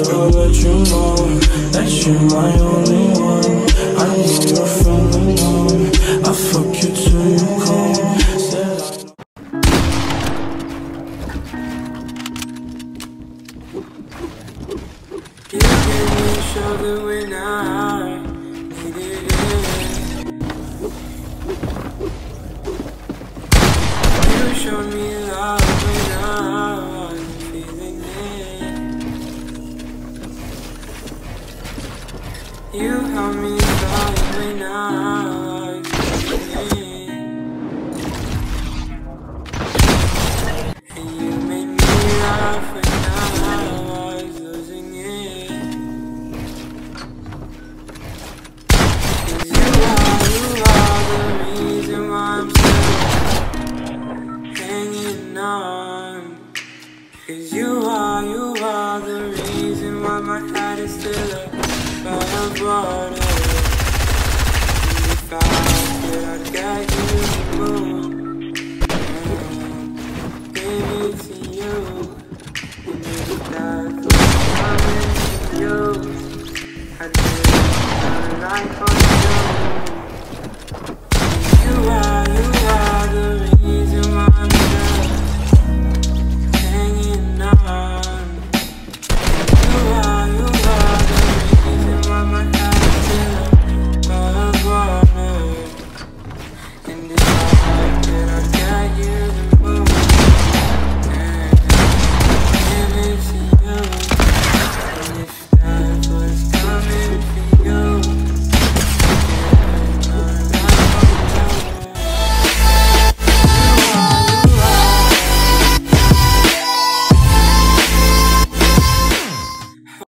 I'll let you know that you're my only one. I know you're feeling numb. I fuck you till you come. You me a when I needed. You showed me You help me was feeling it. And you made me laugh when I was losing it. Cause you are, you are the reason why I'm still hanging on. Cause you are, you are the reason why my heart is still above water. And if